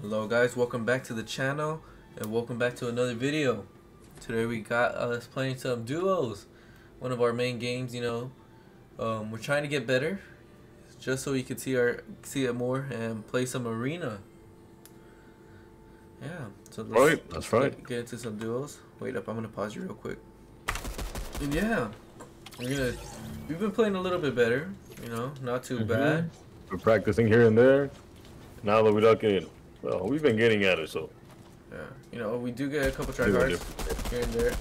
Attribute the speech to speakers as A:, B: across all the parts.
A: Hello guys, welcome back to the channel and welcome back to another video. Today we got us playing some duos. One of our main games, you know. Um, we're trying to get better just so we can see our see it more and play some arena. Yeah, so let's
B: Right, that's right.
A: Get, get into some duos. Wait up, I'm gonna pause you real quick. And yeah, we're gonna we've been playing a little bit better, you know, not too
B: Mhm.
A: bad.
B: We're practicing here and there. Now that we're not getting, well, we've been getting at it, so.
A: Yeah, you know, we do get a couple
B: Doing
A: tryhards here and there.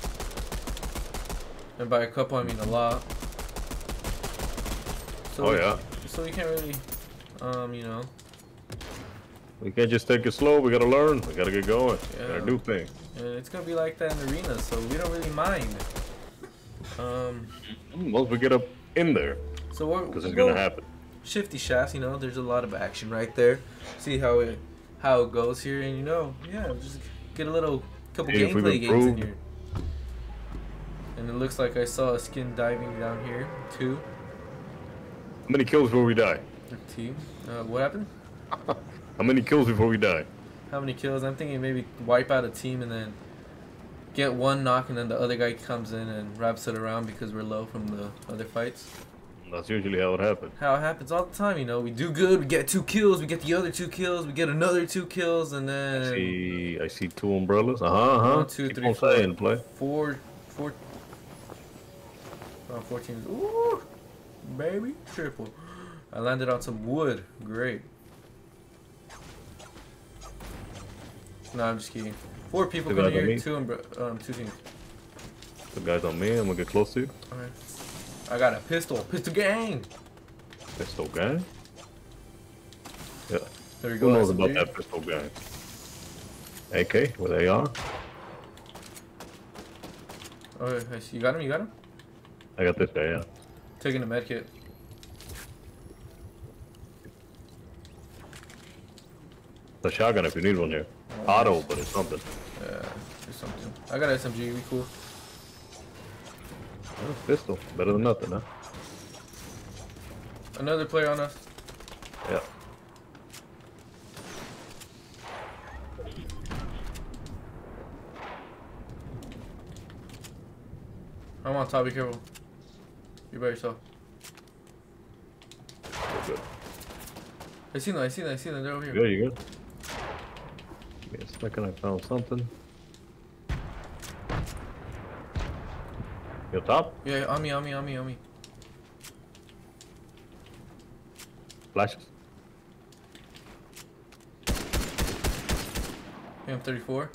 A: And by a couple, I mean a lot. So
B: Oh yeah.
A: So we can't really, um, you know,
B: We can't just take it slow. We gotta learn. We gotta get going.
A: Yeah.
B: Gotta do things.
A: and it's gonna be like that in the arena, so we don't really mind. Um,
B: Once we get up in there,
A: so
B: because it's gonna happen.
A: Shifty shafts, you know, there's a lot of action right there. See how it how it goes here, and you know, yeah, just get a little couple
B: See
A: gameplay games in here. And it looks like I saw a skin diving down here too.
B: How many kills before we die?
A: Team, uh, what happened?
B: How many kills before we die?
A: How many kills? I'm thinking maybe wipe out a team and then get one knock, and then the other guy comes in and wraps it around because we're low from the other fights.
B: That's usually how it happens.
A: How it happens all the time, you know. We do good, we get two kills, we get the other two kills, we get another two kills, and then.
B: I see. I see two umbrellas. Uh huh. Uh huh.
A: One, two,
B: Keep
A: three,
B: on
A: four.
B: saying, play.
A: four, four, oh, 14. Ooh, baby, triple. I landed on some wood. Great. No, I'm just kidding. Four people coming here, two umbra- um, two teams.
B: The guys on me. I'm gonna get close to you.
A: Alright. I got a pistol. Pistol gang.
B: Pistol gang. Yeah.
A: There you go.
B: Who knows about that pistol gang? AK with AR.
A: Oh, see. you got him. You got him.
B: I got this guy. Yeah.
A: Taking a med kit.
B: The shotgun if you need one here. Auto, but it's something.
A: Yeah, do something. I got SMG. We cool.
B: Oh, pistol. Better than nothing, huh?
A: Another player on us.
B: Yeah.
A: I'm on top. Be careful. You by yourself.
B: We're good.
A: I seen them. I seen them. I seen them. They're over here.
B: good? You good? Give me a second. I found something. You up top?
A: Yeah, on me, on me, on me, on me.
B: Flashes.
A: Yeah, I'm 34.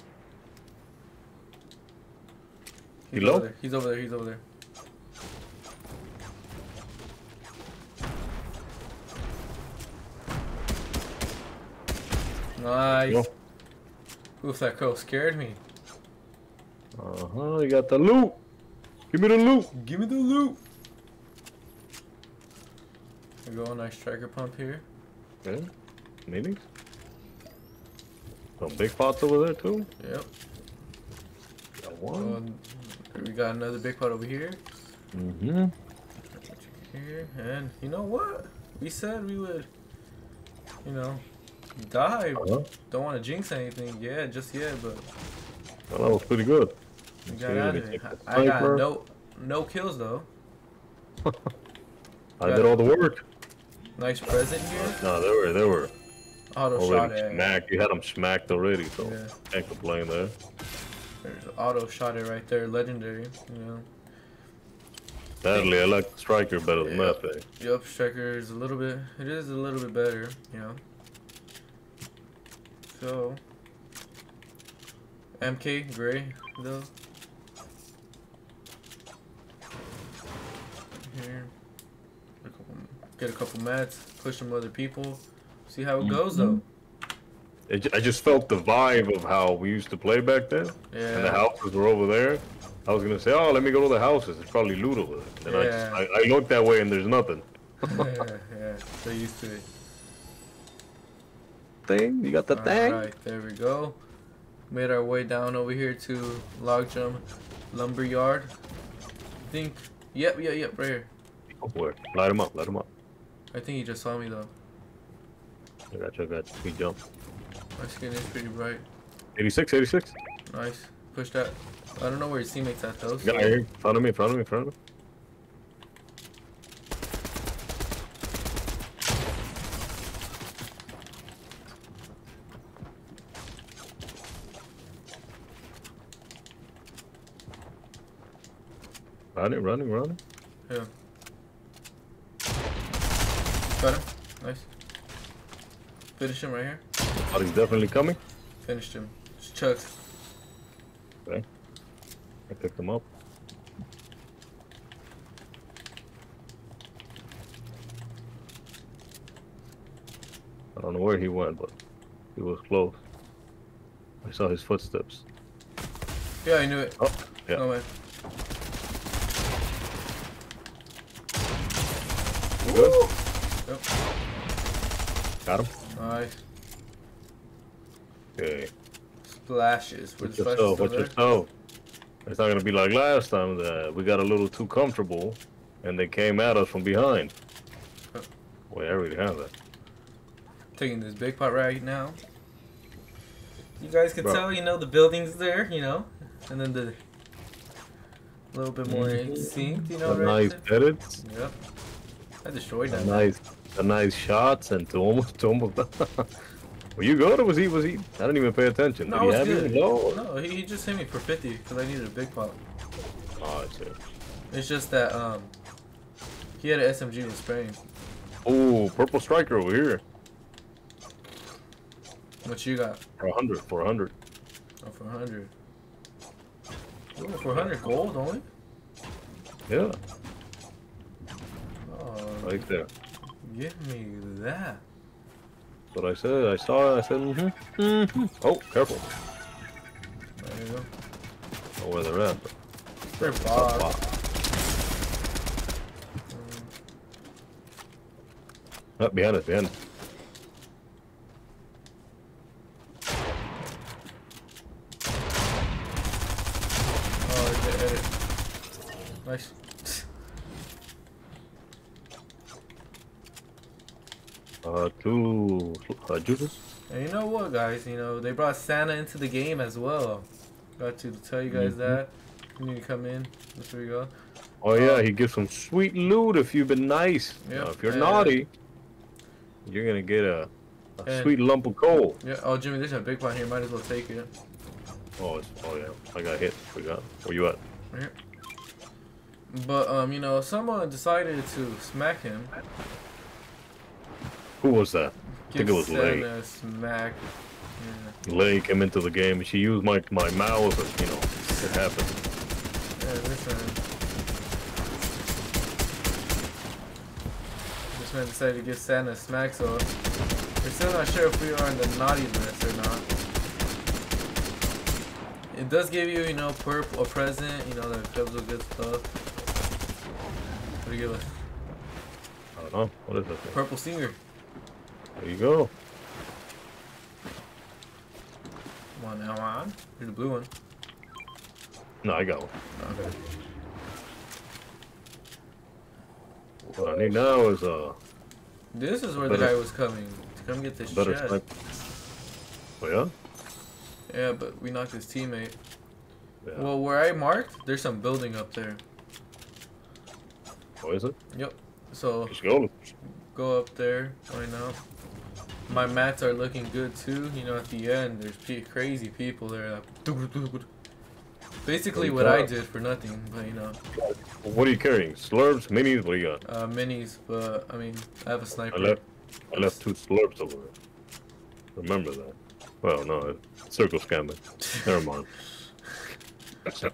B: You
A: He's
B: low?
A: over there. He's over there. He's over there. Nice.
B: Yo.
A: Oof, that crow scared me.
B: Uh huh. You got the loot. Give me the loot.
A: Give me the loot. There we a nice striker pump here.
B: Yeah. Maybe. Some big pots over there too.
A: Yep.
B: Got one.
A: Um, we got another big pot over here.
B: Mm-hmm.
A: Here, and you know what? We said we would, you know, die.
B: Uh-huh.
A: Don't want to jinx anything Yeah, just yet, but
B: Well, that was pretty good.
A: We got out of there. I got no no kills though.
B: I did all the work.
A: Nice present here.
B: No, they were they were
A: Auto shot
B: already
A: at.
B: smacked. You had them smacked already, so
A: Yeah.
B: can't complain there.
A: There's auto shot it right there. Legendary. You know.
B: Sadly, I like striker better than
A: Yeah.
B: that thing. Eh?
A: Yup, striker is a little bit. It is a little bit better. You know. So. MK gray though. Here. Get a couple, get a couple mats. Push some other people. See how it mm-hmm. goes though.
B: It, I just felt the vibe of how we used to play back then. And the houses were over there. I was gonna say, oh, let me go to the houses. It's probably loot over there. And I,
A: Yeah.
B: just, I, I looked that way and there's nothing.
A: yeah, yeah. So used to it.
B: Thing? You got the thing?
A: Alright, there we go. Made our way down over here to Logjam Lumber Yard. think. Yep, yep, yep, right here.
B: For it. Light him up. Light him up.
A: I think he just saw me though.
B: I got you. I got you. He jumped.
A: My skin is pretty bright.
B: 86, 86.
A: Nice. Push that. I don't know where his teammates at though.
B: Guy here. In front of me, in front of me, in front of me. Running, running, running.
A: Yeah. Got him. Nice. Finish him right here.
B: Oh, he's definitely coming.
A: Finished him. Just chucks.
B: Okay. I picked him up. I don't know where he went, but he was close. I saw his footsteps.
A: Yeah, I knew it.
B: Oh, yeah.
A: No way.
B: Good? Got him.
A: Nice.
B: Okay.
A: Splashes. Were
B: Watch
A: the splashes
B: yourself.
A: still
B: Watch
A: there?
B: yourself. It's not gonna be like last time that we got a little too comfortable, and they came at us from behind.
A: Oh.
B: Wait, I already have that.
A: Taking this big pot right now. You guys can
B: Bro.
A: tell, you know, the building's there, you know, and then the little bit more
B: Mhm.
A: synced, you know, right?
B: nice edits.
A: Yep. I destroyed that.
B: nice, the nice shots, and to almost, to almost. Were you good or was he? Was he? I didn't even pay attention.
A: No,
B: Did he have?
A: No, he, he just hit me for 50 because I needed a big pot.
B: Oh.
A: It's just that um, he had an SMG was spraying.
B: Oh, purple striker over here
A: What you got?
B: for a hundred. For a hundred.
A: Oh, for 100. Ooh, for 100 gold only?
B: Yeah,
A: Oh,
B: right there.
A: Give me that.
B: That's what I said. I saw it. I said, mm-hmm. mm-hmm. Oh, careful.
A: There you go.
B: Know where they're at. But
A: They're.
B: Wow. Oh, behind us, behind us.
A: Oh, they hit it. Nice.
B: Uh, uh, juices.
A: And you know what, guys? You know, they brought Santa into the game as well. Got to tell you guys
B: Mhm.
A: that. You need to come in. There we go.
B: Oh yeah,
A: Uh,
B: he gives some sweet loot if you've been nice.
A: Yep,
B: Now, if you're
A: and-
B: naughty, you're gonna get a, a
A: And-
B: sweet lump of coal.
A: Yeah. Oh, Jimmy, there's a big one here. Might as well take it.
B: Oh, it's, oh yeah, I got hit. Forgot. Where you at?
A: Right here. But um, you know, someone decided to smack him.
B: Who was that? I think it was Lay.
A: Smack. Yeah.
B: Lay came into the game. She used my my mouse, and you know, it happened.
A: Yeah, this man. This man decided to give Santa a smack, so we're still not sure if we are on the naughty list or not. It does give you, you know, perp a present, you know, that comes with good stuff. What do you give us?
B: I don't know. What is that thing?
A: Purple Singer.
B: There you go.
A: One on now, on. Here's the blue one.
B: No, I got one.
A: Okay.
B: What I need now is uh,
A: This is where the guy was coming. To come get this
B: better
A: chest.
B: snipe. Oh yeah.
A: Yeah, but we knocked his teammate.
B: Yeah.
A: Well, where I marked, there's some building up there.
B: oh, is it?
A: Yep. So
B: Let's go.
A: go up there right now. My mats are looking good too. You know, at the end, there's pe- crazy people there. Like, basically, what I did for nothing, but you know,
B: What are you carrying? Slurps, minis. What do you got?
A: uh, minis. But I mean, I have a sniper.
B: I left. I left two slurps over there. Remember that. Well, no, circle scamming. Never mind.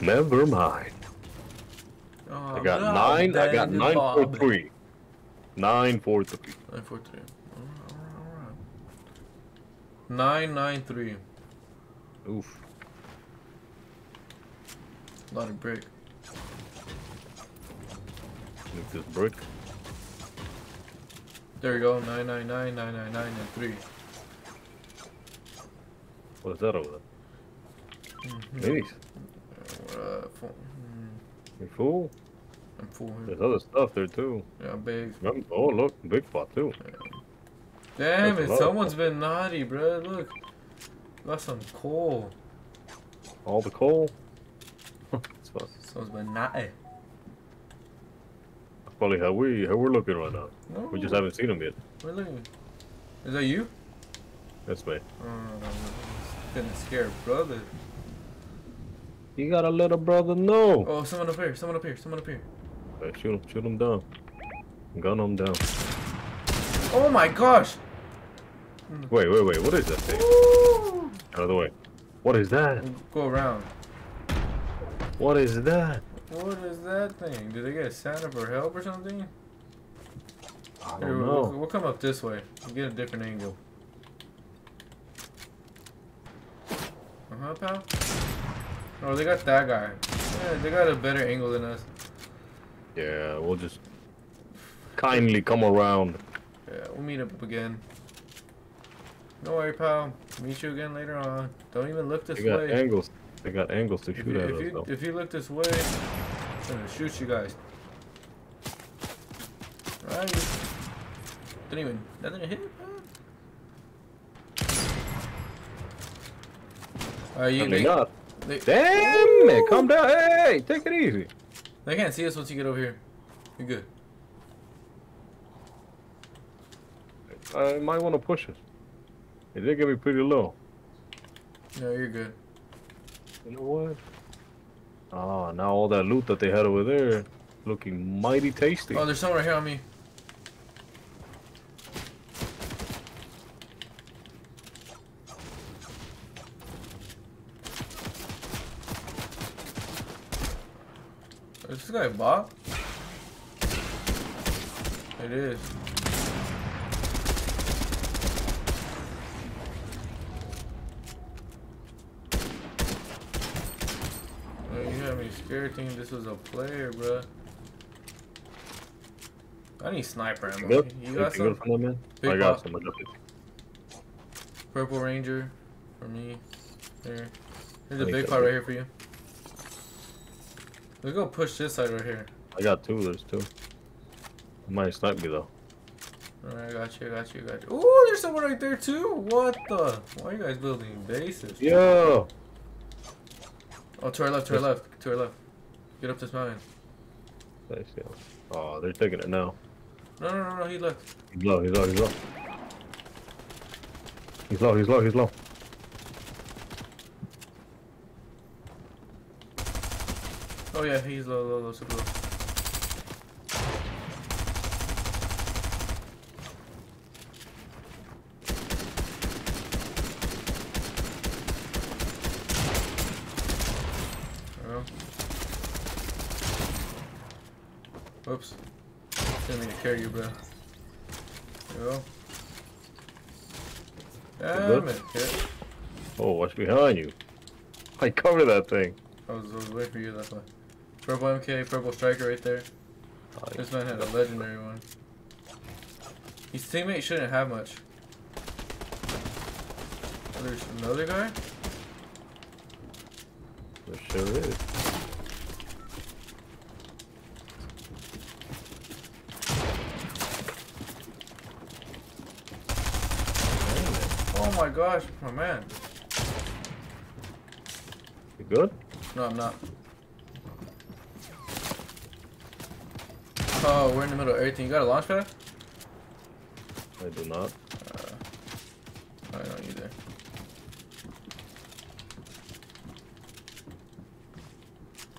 B: Never mind.
A: Oh,
B: I got
A: no,
B: nine. I got nine four three. Nine four three.
A: Nine four three. Alright, alright, alright. Nine nine three.
B: Oof.
A: A lot of brick.
B: Make this brick.
A: There you go. Nine nine nine nine nine nine and three.
B: What is that over there?
A: Mhm.
B: Minis.
A: Uh, four, mm,
B: You fool.
A: I'm full.
B: There's other stuff there too.
A: Yeah, big.
B: Oh look, big pot too.
A: Damn
B: That's
A: it, someone's been naughty, bro. Look. Got some coal.
B: All the coal.
A: Someone's been naughty.
B: That's probably how we how we're looking right now.
A: No,
B: We just haven't seen them yet.
A: We're looking. Is that you?
B: That's me.
A: Oh, gonna scare brother.
B: You got a little brother? No.
A: Oh, someone up here, someone up here, someone up here.
B: Hey, shoot him! Shoot him down. Gun him down.
A: Oh my gosh!
B: Wait, wait, wait. What is that thing?
A: Woo!
B: Out of the way. What is that?
A: Go around.
B: What is that?
A: What is that thing? Did they get a sign up for help or something?
B: I
A: Here,
B: don't
A: we'll,
B: know.
A: we'll come up this way. We'll get a different angle. Uh huh, pal. Oh, they got that guy. Yeah, they got a better angle than us.
B: Yeah, we'll just kindly come around.
A: Yeah, we'll meet up again. No worry, pal. Meet you again later on. Don't even look this
B: They got
A: way.
B: angles. They got angles to
A: If
B: shoot
A: you,
B: at
A: if,
B: us.
A: you,
B: though.
A: if you look this way, I'm gonna shoot you guys. Right. Didn't even. nothing didn't hit. Are you? They,
B: Damn it! Calm down. Hey, take it easy.
A: they can't see us once you get over here. You're good.
B: I might want to push it. It did get me pretty low.
A: No, you're good.
B: You know what? Ah, now all that loot that they had over there looking mighty tasty.
A: Oh, there's someone right here on me. Is this guy a bot? It is. Oh, you had scared thinking this was a player, bruh. I need sniper ammo.
B: good?
A: You got some?
B: man? I got some. I got it.
A: Purple Ranger for me. There. There's a big pot right here for you. Let's go push this side right here.
B: I got two. There's two. It might snipe me though.
A: Alright, I got you, I got you, I got you. Ooh, there's someone right there too. What the? Why are you guys building bases?
B: Yo!
A: Oh, to our left, to our left, to our left. Get up this mountain.
B: Nice, yeah. Oh, they're taking it now.
A: No, no, no, no, he left.
B: He's low. He's low. He's low. He's low. He's low. He's low.
A: Oh yeah, he's low, low, low, super low. Well. Whoops. Didn't mean to carry you, bro. Go. Damn it, kid.
B: Oh, what's behind you? I cover that thing.
A: I was, I was waiting for you, that's why. Purple MK, purple striker right there. Oh, this man had a legendary one. His teammate shouldn't have much. Oh, there's another guy?
B: There sure is.
A: Oh my gosh, my man.
B: You good?
A: No, I'm not. Oh, we're in the middle of everything. You got a launch pad?
B: I do not.
A: I don't either.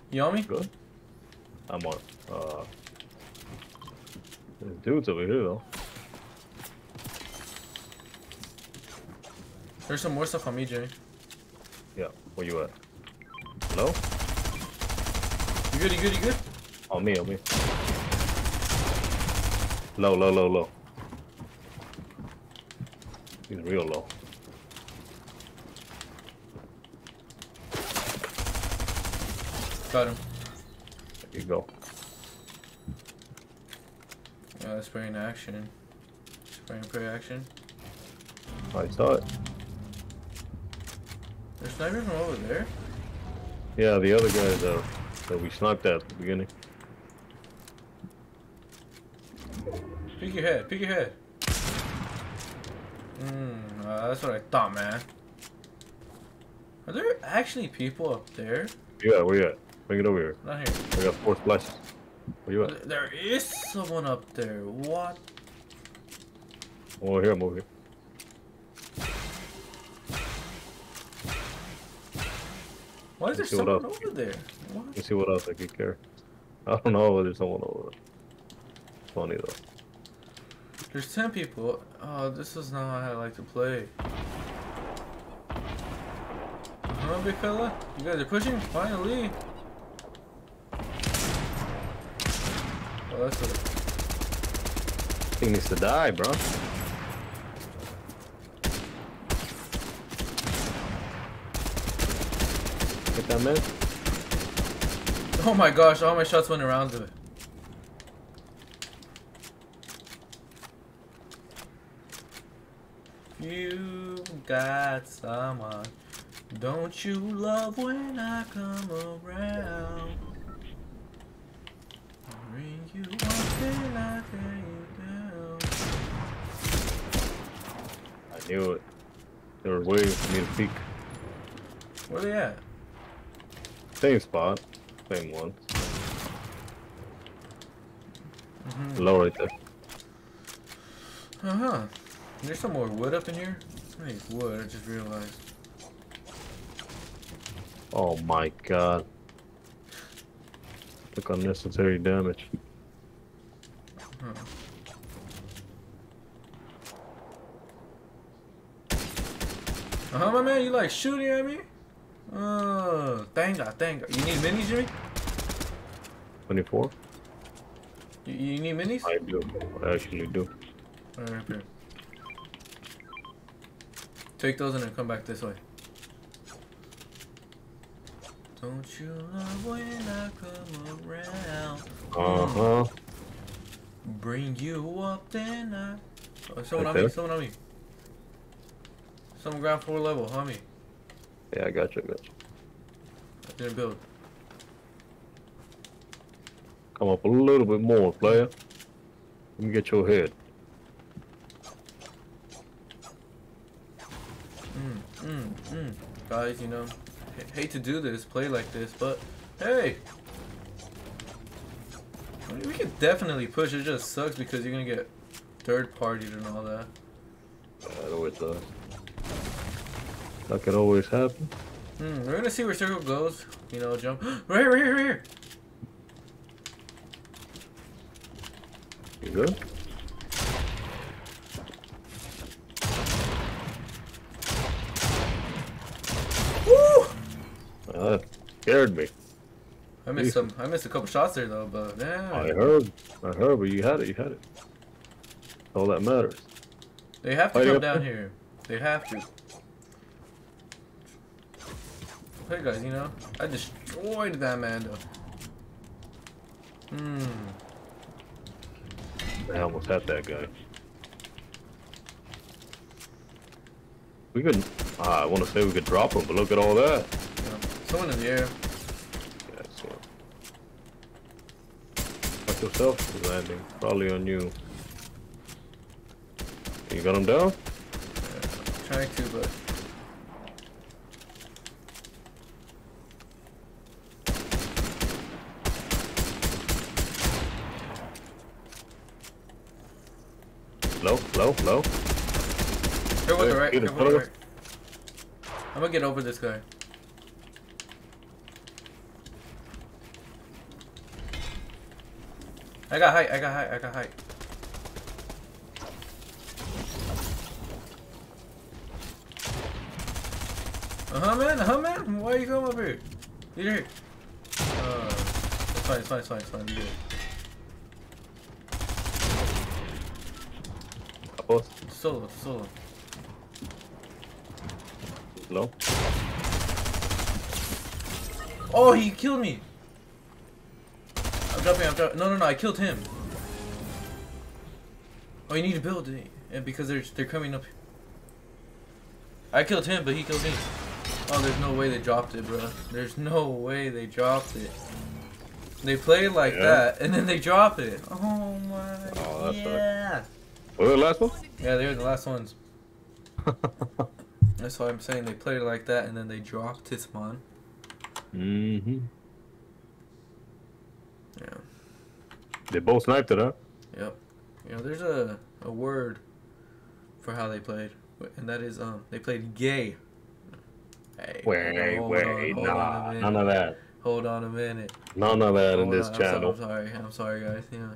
A: You on me?
B: Good. I'm on. Uh, there's dudes over here though.
A: There's some more stuff on me, Jimmy.
B: Yeah. Where you at? Hello?
A: You good? You good? You good?
B: On me. On me. Low. Low. Low. Low. He's real low.
A: Got him.
B: There you go.
A: Yeah, spraying action. Spraying pre action.
B: I saw it.
A: There's sniper from over there.
B: Yeah, the other guys that, that we sniped at at the beginning.
A: Peek your head. Peek your head. Mm, uh, that's what I thought, man. Are there actually people up there?
B: Yeah, where you at? Bring it over here.
A: Not here.
B: I got four splashes. Where you at?
A: There is someone up there. What?
B: Over here, I'm over here.
A: Why is there
B: Let's see what
A: someone
B: else.
A: over there? What?
B: Let's see what else I could care. I don't know whether there's someone over there. Funny though.
A: There's 10 people. Oh, this is not how I like to play. Huh, big fella? You guys are pushing? Finally! Oh, that's a...
B: Thing needs to die, bro. Get that man.
A: Oh my gosh, all my shots went around it. You got someone. Don't you love when I come around? Bring you up and I tear you down.
B: I knew it. They were waiting for me to peek.
A: Where they at?
B: Same spot. Same one. Low right there.
A: Uh huh. There's some more wood up in here. Hey, wood. I just realized.
B: Oh my god. Took unnecessary damage.
A: Huh. Uh huh, my man. You like shooting at me? Uh, thanga, thanga. You need minis, Jimmy?
B: 24?
A: You, you need minis?
B: I do. I actually do.
A: Alright, here. Take those and then come back this way. Don't you love when I come around?
B: Uh huh.
A: Bring you up, then I. Oh, someone on me, someone on me. Someone ground floor level, homie.
B: Yeah, I got you. I got you.
A: I didn't build.
B: Come up a little bit more, player. Let me get your head.
A: Mm, mm, mm. Guys, you know, hate to do this, play like this, but hey! I mean, we can definitely push, it just sucks because you're gonna get third partied and all that.
B: That always does. That could always happen.
A: Hmm, we're gonna see where circle goes. You know, jump. right here, right here, right here!
B: You good?
A: Woo!
B: That scared me.
A: I missed some, I missed a couple shots there though, but damn.
B: I heard. I heard, but you had it. You had it. All that matters.
A: They have to
B: Are you
A: come down
B: there?
A: here. They have to. Hey guys, you know, I destroyed that Mando. Hmm.
B: I almost had that guy. We could. ah, I want to say we could drop him, but look at all that.
A: Yeah. Someone in the air.
B: Yeah. Watch yourself landing. Probably on you. You got him down?
A: Trying to, but
B: Low, low, low.
A: careful with the right. Careful with the right. I'm gonna get over this guy. I got height. I got height. I got height. Uh huh, man. Uh huh, man. Why you come up here? You're here. Uh, it's fine. It's fine. It's fine. It's fine. You good. Solo. Solo.
B: Low.
A: Oh, he killed me. I'm dropping. I'm dropping. No, no, no. I killed him. Oh, you need to build it, and because they're they're coming up. I killed him, but he killed me. Oh, there's no way they dropped it, bro. There's no way they dropped it. They play like
B: Yeah.
A: that, and then they drop it. Oh my.
B: Oh, that's
A: yeah.
B: Was it the last one?
A: Yeah, they're the last ones. That's why I'm saying they played like that, and then they dropped Tisman.
B: mm-hmm.
A: Yeah.
B: They both sniped it, huh?
A: Yep. You know, there's a, a word for how they played, and that is um they played gay. Hey,
B: Wait,
A: hold
B: wait,
A: on,
B: nah,
A: on
B: none of that.
A: Hold on a minute.
B: None of that in
A: Hold
B: this
A: I'm so-
B: channel.
A: I'm sorry. I'm sorry, guys. Yeah.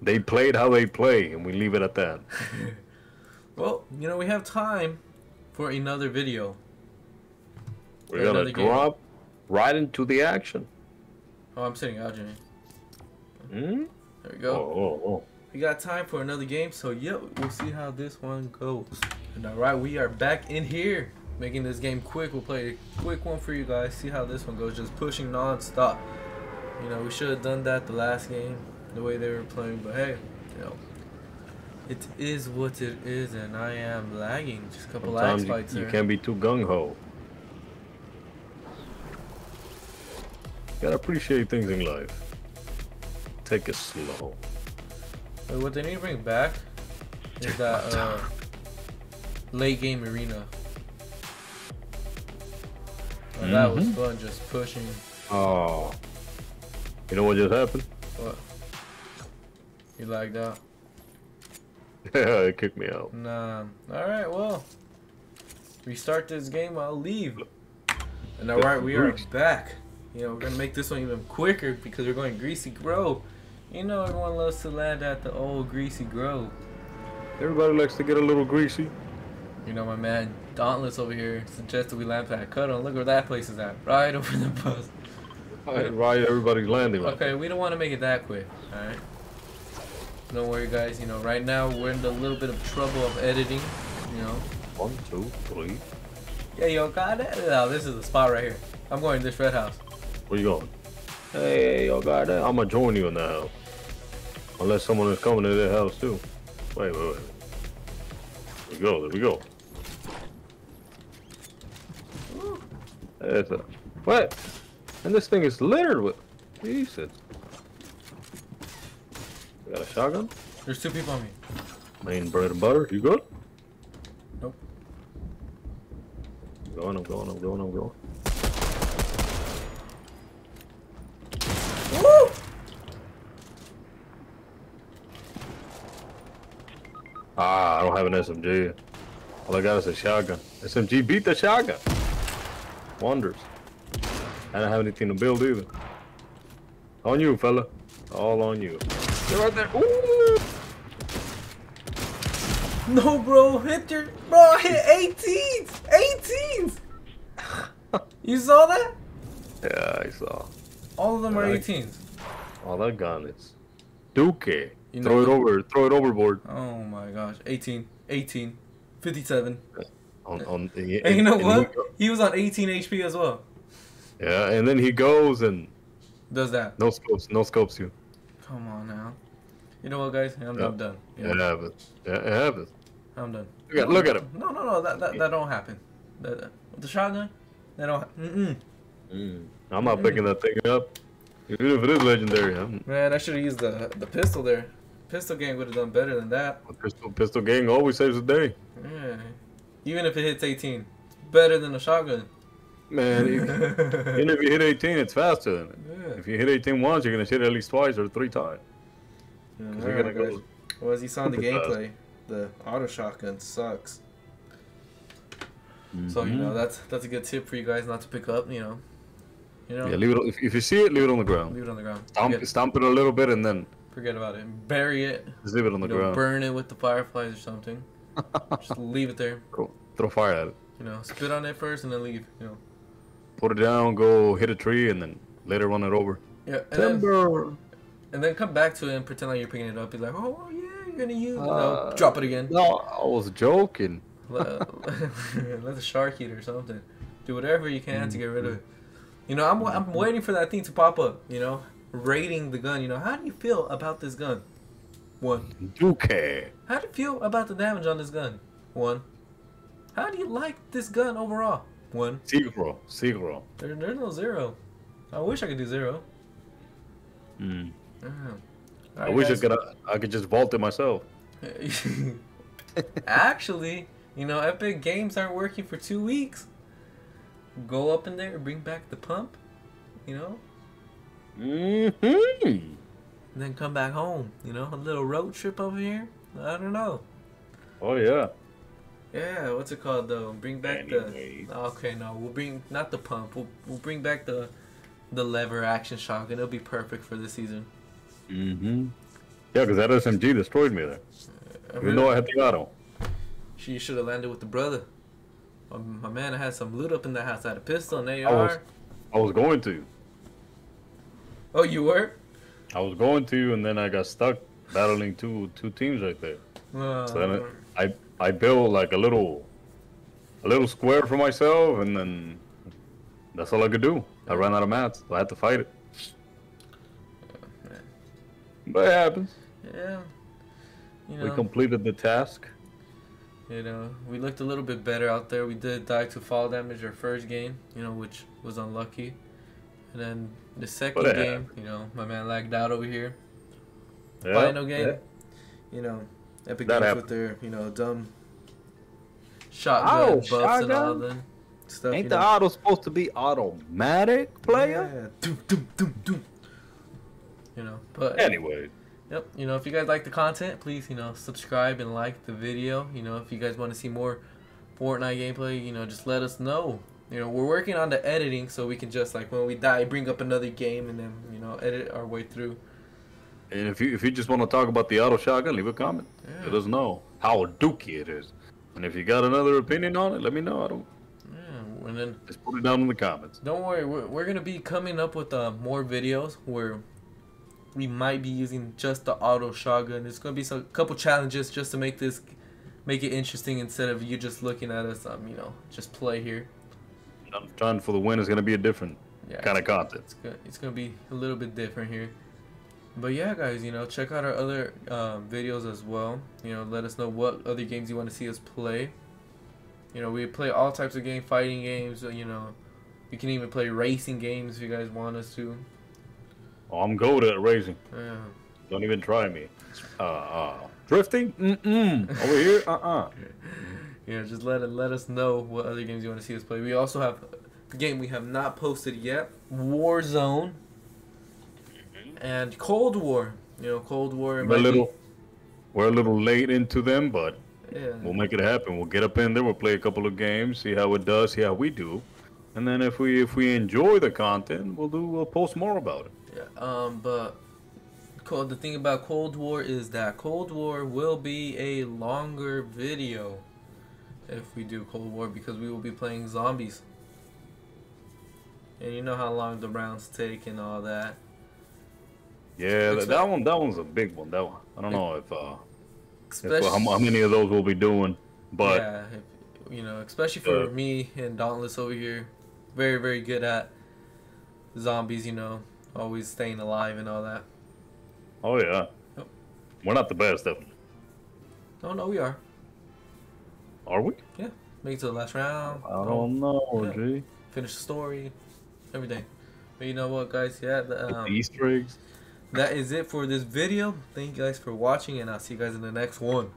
B: They played how they play, and we leave it at that.
A: well, you know, we have time for another video.
B: We're gonna
A: another game.
B: drop right into the action.
A: Oh, I'm sitting out, Jimmy.
B: Hmm?
A: There we
B: Oh,
A: go.
B: oh, oh.
A: We got time for another game, so yep, we'll see how this one goes. And alright, we are back in here, making this game quick. We'll play a quick one for you guys, see how this one goes, just pushing non-stop. You know, we should have done that the last game, the way they were playing, but hey, you know, it is what it is, and I am lagging. Just a couple lag
B: Sometimes
A: spikes
B: you, you can't be too gung ho. Gotta appreciate things in life. Take it slow.
A: Wait, what they need to bring back is that uh, late game arena. Well, That was
B: Mhm.
A: fun, just pushing.
B: Oh. You know what just happened?
A: What? You lagged out?
B: Yeah, it kicked me out.
A: Nah. Alright, well. Restart this game, I'll leave. And alright, we are back. You know, we're gonna make this one even quicker because we're going Greasy Grove. You know everyone loves to land at the old Greasy Grove.
B: Everybody likes to get a little greasy.
A: You know, my man Dauntless over here suggested we land at Cut on. Look where that place is at. Right over the bus.
B: Right, right everybody's landing right
A: Okay, we don't want to make it that quick. Alright? Don't worry, guys. You know, right now we're in a little bit of trouble of editing. You know.
B: One, two, three.
A: Yeah, yo, got it. No, this is the spot right here. I'm going to this red house.
B: Where you going? Hey, yo, got that? I'm gonna join you in that house. Unless someone is coming to that house too. Wait, wait, wait. There we go, there we go. There's a, what? And this thing is littered with. Jesus. You got a shotgun?
A: There's two people on me.
B: Main bread and butter. You good?
A: Nope.
B: I'm going, I'm going, I'm going, I'm going.
A: Woo!
B: Ah, I don't have an SMG. All I got is a shotgun. SMG beat the shotgun. Wonders. I don't have anything to build either. On you, fella. All on you. You're right there. Ooh.
A: No, bro, hit your bro. I hit 18s. 18s. you saw that?
B: Yeah, I saw.
A: All of them are
B: Right.
A: 18s.
B: Oh, that gun is Duque.
A: You
B: throw it over. Throw it overboard.
A: Oh my gosh, 18, 18, 57.
B: On, on,
A: And you know
B: and
A: what?
B: go-
A: He was on 18 HP as well.
B: yeah, and then he goes and
A: Does that?
B: no scopes, no scopes you.
A: Come on now. You know what, guys? I'm,
B: Yeah.
A: I'm done. Yeah,
B: It happens. It happens.
A: I'm done.
B: Look at, look at him.
A: No, no, no. That that, that don't happen. That, that- with the shotgun, that don't. ha- Mm-mm.
B: Mm. I'm not picking that thing up. Even if it is legendary, I'm,
A: Man, I should have used the the pistol there. Pistol gang would have done better than that.
B: pistol pistol gang always saves the day.
A: Yeah. Even if it hits 18, it's better than a shotgun.
B: Man, you- even if you hit 18, it's faster than it.
A: Yeah.
B: If you hit 18 once, you're gonna hit it at least twice or three times.
A: Yeah,
B: you're gonna go.
A: Well, as you saw in the gameplay, the auto shotgun sucks. So you
B: Mhm.
A: know that's that's a good tip for you guys not to pick up. You know, you know,
B: Yeah, leave it. If, if you see it, leave it on the ground.
A: leave it on the ground.
B: Stomp,
A: Forget,
B: stomp it a little bit and then
A: forget about it. Bury it.
B: just leave it on the
A: You know,
B: ground.
A: burn it with the fireflies or something. Just leave it there.
B: Throw, throw fire at it.
A: You know, spit on it first and then leave. You know.
B: Put it down. Go hit a tree and then later run it over.
A: Yeah. And then,
B: Timber.
A: and then come back to it and pretend like you're picking it up. Be like, oh yeah, you're gonna use. no,
B: Uh,
A: drop it again.
B: No, I was joking.
A: let, let the shark eat or something. Do whatever you can to get rid of it. You know, I'm, I'm waiting for that thing to pop up. You know, rating the gun. You know, how do you feel about this gun? One.
B: Duque.
A: How do you feel about the damage on this gun? One. How do you like this gun overall? One.
B: Zero. Zero.
A: There, there's no zero. I wish I could do zero.
B: Mm.
A: Damn.
B: I wish I could. I could just vault it myself.
A: Actually, You know, Epic Games aren't working for two weeks. Go up in there, bring back the pump. You know,
B: Mm-hmm.
A: then come back home. You know, a little road trip over here. I don't know.
B: Oh yeah.
A: Yeah, what's it called though? Bring back
B: Anyways.
A: the. Okay, no, we'll bring not the pump. We'll we'll bring back the, the lever action shotgun. It'll be perfect for this season.
B: Mm-hmm. Yeah, because that SMG destroyed me there. Even though I had the auto.
A: She should have landed with the brother. My, my man had some loot up in the house. I had a pistol and
B: I
A: AR.
B: was, I was going to.
A: Oh, you were?
B: I was going to, and then I got stuck battling two two teams right there.
A: Uh,
B: So then I I built like a little a little square for myself, and then that's all I could do. I ran out of mats, so I had to fight it. But it happens.
A: yeah. You know, We
B: completed the task.
A: you know, we looked a little bit better out there. We did die to fall damage our first game, you know, which was unlucky. And then the second game, you know, my man lagged out over here.
B: Yeah,
A: Final game,
B: yeah.
A: you know, Epic
B: That
A: Games
B: happened.
A: with their, you know, dumb shotgun
B: Oh,
A: buffs and all
B: shotgun?
A: the stuff.
B: Ain't the
A: know.
B: auto supposed to be automatic, player?
A: Yeah. Doom, doom, doom, doom. You know, but
B: Anyway,
A: Yep. You know, if you guys like the content, please, you know, subscribe and like the video. You know, if you guys want to see more Fortnite gameplay, you know, just let us know. You know, we're working on the editing so we can just like when we die, bring up another game and then you know edit our way through.
B: And if you if you just want to talk about the auto shotgun, leave a comment.
A: Yeah.
B: Let us know how dookie it is. And if you got another opinion on it, let me know. I don't
A: Yeah. And then
B: just put it down in the comments.
A: don't worry, we're, we're gonna be coming up with uh, more videos where we might be using just the auto shotgun. It's gonna be some couple challenges just to make this make it interesting instead of you just looking at us um you know just play here.
B: I'm trying for the win is gonna be a different
A: Yeah.
B: kind of content.
A: it's gonna, it's gonna be a little bit different here but yeah guys you know check out our other um, videos as well you know let us know what other games you want to see us play you know we play all types of game fighting games uh, you know we can even play racing games if you guys want us to
B: Oh, I'm good at racing.
A: yeah
B: Don't even try me. Uh, uh drifting? Mm-mm. Over here? Uh-uh.
A: yeah just let it let us know what other games you want to see us play we also have a game we have not posted yet warzone and cold war you know cold war
B: We're a
A: might be-
B: little we're a little late into them, but
A: yeah
B: we'll make it happen. We'll get up in there, we'll play a couple of games, see how it does, see how we do. And then if we if we enjoy the content, we'll do we'll post more about it.
A: Yeah, um, but cold, the thing about Cold War is that Cold War will be a longer video if we do Cold War because we will be playing zombies. And you know how long the rounds take and all that.
B: Yeah, that, that one that one's a big one. That one. I don't know if uh if, uh, how, how many of those we'll be doing, but
A: yeah, if, you know, especially for
B: Uh,
A: me and Dauntless over here, very very good at zombies. You know, always staying alive and all that.
B: oh yeah, we're not the best, definitely.
A: Oh no, we are.
B: Are we?
A: Yeah, make it to the last round.
B: I don't know,
A: Yeah.
B: G.
A: finish the story, everything. But you know what, guys? Yeah, the,
B: With the
A: um,
B: Easter eggs.
A: That is it for this video. Thank you guys for watching, and I'll see you guys in the next one.